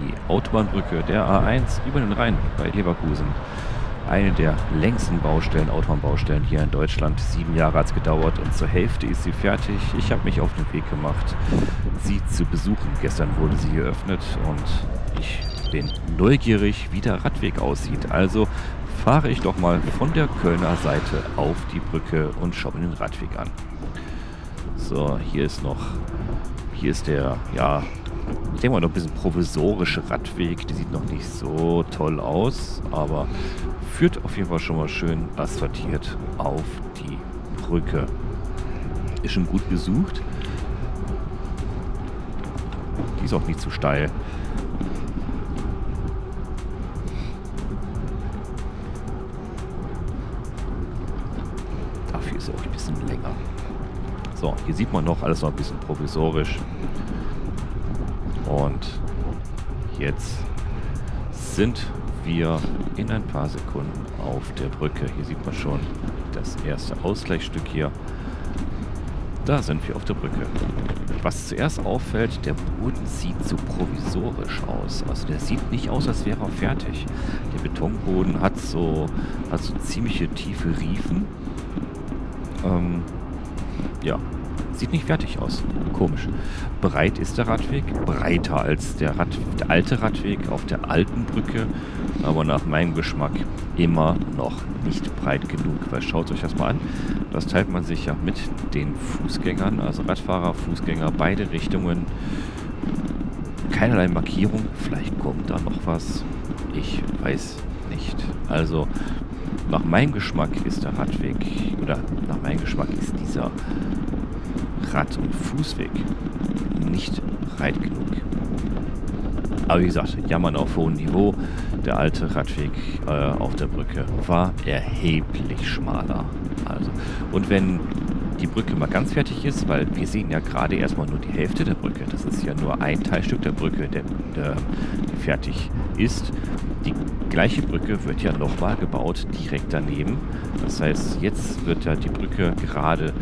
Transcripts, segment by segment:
die Autobahnbrücke der A1 über den Rhein bei Leverkusen. Eine der längsten Baustellen, Autobahnbaustellen hier in Deutschland. Sieben Jahre hat es gedauert und zur Hälfte ist sie fertig. Ich habe mich auf den Weg gemacht, sie zu besuchen. Gestern wurde sie geöffnet und ich bin neugierig, wie der Radweg aussieht. Also fahre ich doch mal von der Kölner Seite auf die Brücke und schaue mir den Radweg an. So, hier ist noch, hier ist der, ja, ich denke mal noch ein bisschen provisorische Radweg. Die sieht noch nicht so toll aus, aber führt auf jeden Fall schon mal schön asphaltiert auf die Brücke. Ist schon gut besucht. Die ist auch nicht zu steil. Dafür ist sie auch ein bisschen länger. So, hier sieht man noch alles noch ein bisschen provisorisch. Und jetzt sind wir in ein paar Sekunden auf der Brücke. Hier sieht man schon das erste Ausgleichsstück hier. Da sind wir auf der Brücke. Was zuerst auffällt, der Boden sieht so provisorisch aus. Also der sieht nicht aus, als wäre er fertig. Der Betonboden hat so, hat so ziemliche tiefe Riefen. Ähm, ja, Sieht nicht fertig aus. Komisch. Breit ist der Radweg, breiter als der, Rad, der alte Radweg auf der alten Brücke, aber nach meinem Geschmack immer noch nicht breit genug. Weil schaut euch das mal an, das teilt man sich ja mit den Fußgängern, also Radfahrer, Fußgänger, beide Richtungen. Keinerlei Markierung, vielleicht kommt da noch was. Ich weiß nicht. Also nach meinem Geschmack ist der Radweg, oder nach meinem Geschmack ist dieser Rad- und Fußweg nicht breit genug. Aber wie gesagt, jammern auf hohem Niveau. Der alte Radweg äh, auf der Brücke war erheblich schmaler. Also, und wenn die Brücke mal ganz fertig ist, weil wir sehen ja gerade erstmal nur die Hälfte der Brücke. Das ist ja nur ein Teilstück der Brücke, der, der, fertig ist. Die gleiche Brücke wird ja nochmal gebaut, direkt daneben. Das heißt, jetzt wird ja die Brücke gerade,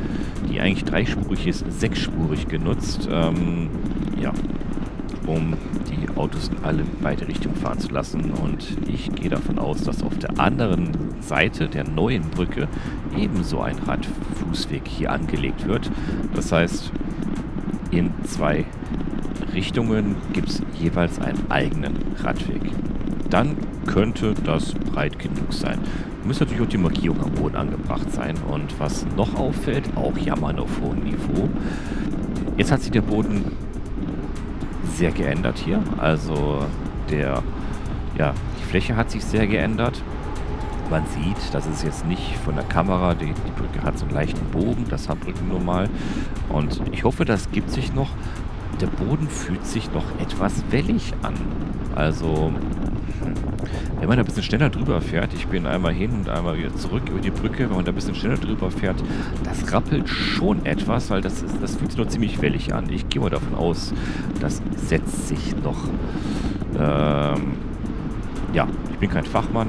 die eigentlich dreispurig ist, sechsspurig genutzt. Ähm, ja, um die Autos in alle beide Richtungen fahren zu lassen. Und ich gehe davon aus, dass auf der anderen Seite der neuen Brücke ebenso ein Radfußweg hier angelegt wird. Das heißt, in zwei Richtungen gibt es jeweils einen eigenen Radweg. Dann könnte das breit genug sein. Muss natürlich auch die Markierung am Boden angebracht sein. Und was noch auffällt, auch jammern auf hohem Niveau. Jetzt hat sich der Boden sehr geändert hier. Also der, ja, die Fläche hat sich sehr geändert. Man sieht, das ist jetzt nicht von der Kamera, die, die Brücke hat so einen leichten Bogen, das haben Brücken normal. Und ich hoffe, das gibt sich noch. Der Boden fühlt sich noch etwas wellig an. Also, wenn man da ein bisschen schneller drüber fährt, ich bin einmal hin und einmal wieder zurück über die Brücke, wenn man da ein bisschen schneller drüber fährt, das rappelt schon etwas, weil das, ist, das fühlt sich noch ziemlich wellig an. Ich gehe mal davon aus, das setzt sich noch. Ähm, ja, ich bin kein Fachmann,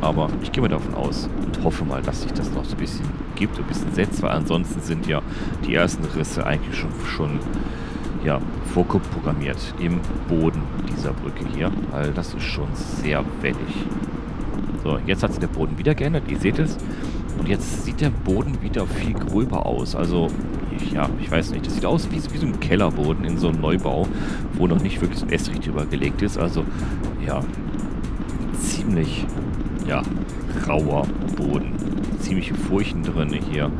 aber ich gehe mal davon aus und hoffe mal, dass sich das noch so ein bisschen gibt, ein bisschen setzt, weil ansonsten sind ja die ersten Risse eigentlich schon, schon ja, vorprogrammiert im Boden dieser Brücke hier, weil das ist schon sehr wellig. So, jetzt hat sich der Boden wieder geändert, ihr seht es. Und jetzt sieht der Boden wieder viel gröber aus. Also, ja, ich weiß nicht. Das sieht aus wie, wie so ein Kellerboden in so einem Neubau, wo noch nicht wirklich so ein Estrich drüber gelegt ist. Also, ja, ziemlich, ja, rauer Boden. Ziemliche Furchen drin hier.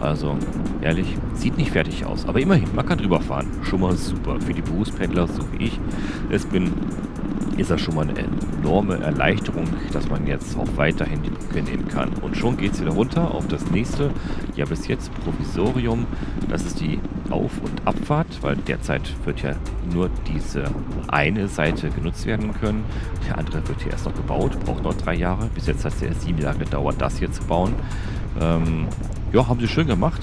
Also, ehrlich, sieht nicht fertig aus. Aber immerhin, man kann drüber fahren. Schon mal super. Für die Berufspendler, so wie ich es bin, ist das schon mal eine enorme Erleichterung, dass man jetzt auch weiterhin die Brücke nehmen kann. Und schon geht es wieder runter auf das nächste, ja bis jetzt Provisorium. Das ist die Auf- und Abfahrt, weil derzeit wird ja nur diese eine Seite genutzt werden können. Der andere wird hier erst noch gebaut, braucht noch drei Jahre. Bis jetzt hat es ja sieben Jahre gedauert, das hier zu bauen. Ähm, ja, haben sie schön gemacht.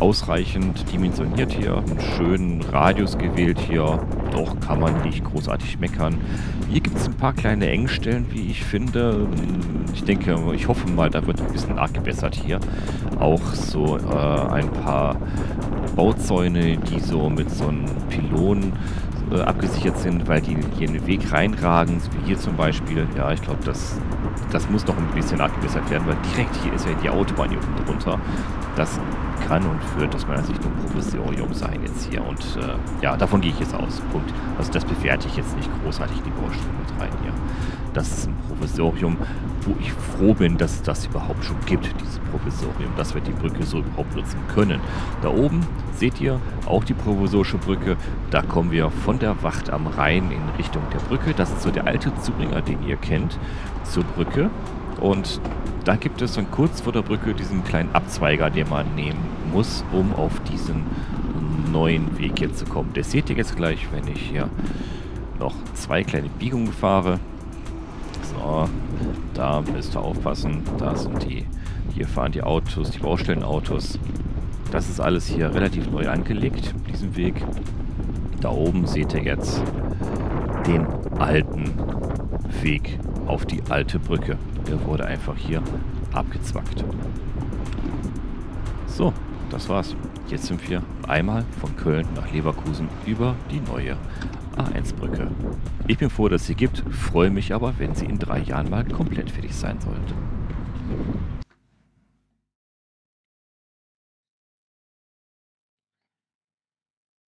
Ausreichend dimensioniert hier, einen schönen Radius gewählt hier. Doch kann man nicht großartig meckern. Hier gibt es ein paar kleine Engstellen, wie ich finde. Ich denke, ich hoffe mal, da wird ein bisschen nachgebessert hier. Auch so äh, ein paar Bauzäune, die so mit so einem Pylon äh, abgesichert sind, weil die hier in den Weg reinragen, wie hier zum Beispiel. Ja, ich glaube, das, das muss noch ein bisschen abgebessert werden, weil direkt hier ist ja die Autobahn hier unten drunter. Das kann und wird aus meiner Sicht nur Provisorium sein jetzt hier. Und äh, ja, davon gehe ich jetzt aus. Punkt. Also das bewerte ich jetzt nicht großartig die Baustelle mit rein hier. Das ist ein Provisorium, wo ich froh bin, dass es das überhaupt schon gibt, dieses Provisorium, dass wir die Brücke so überhaupt nutzen können. Da oben seht ihr auch die provisorische Brücke. Da kommen wir von der Wacht am Rhein in Richtung der Brücke. Das ist so der alte Zubringer, den ihr kennt, zur Brücke. Und da gibt es dann kurz vor der Brücke diesen kleinen Abzweiger, den man nehmen muss, um auf diesen neuen Weg hier zu kommen. Das seht ihr jetzt gleich, wenn ich hier noch zwei kleine Biegungen fahre. So, da müsst ihr aufpassen. Da sind die, hier fahren die Autos, die Baustellenautos. Das ist alles hier relativ neu angelegt, diesen Weg. Da oben seht ihr jetzt den alten Weg auf die alte Brücke. Der wurde einfach hier abgezwackt. So, das war's. Jetzt sind wir einmal von Köln nach Leverkusen über die neue A1-Brücke. Ich bin froh, dass sie gibt, freue mich aber, wenn sie in drei Jahren mal komplett fertig sein sollte.